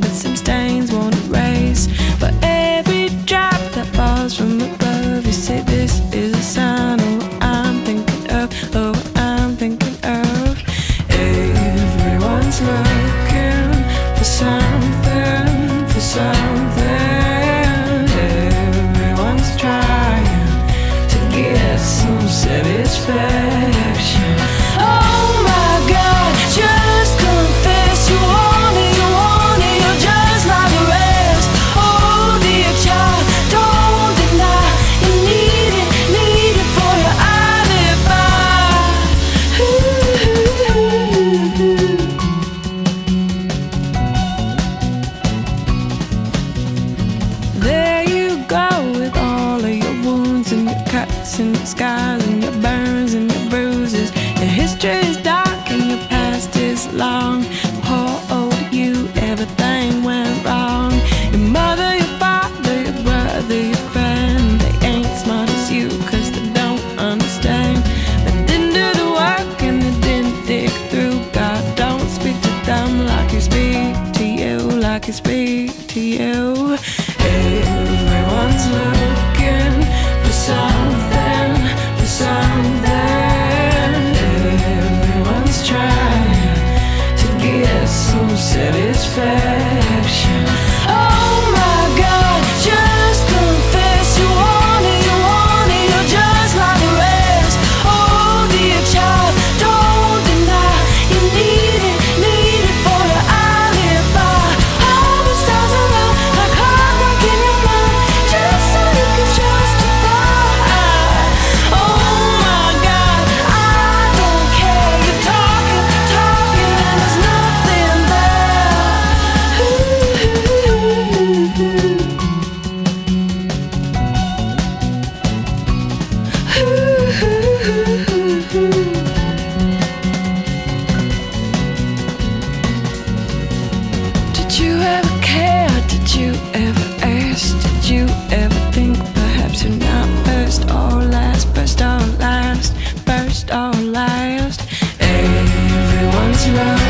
but some stains cuts and your scars and your burns and your bruises. Your history is dark and your past is long. Poor old you, everything went wrong. Your mother, your father, your brother, your friend, they ain't smart as you cause they don't understand. They didn't do the work and they didn't dig through. God, don't speak to them like you speak to you, like you speak to you. satisfaction. ever care? Did you ever ask? Did you ever think perhaps you're not first or last? First or last? First or last? Everyone's love.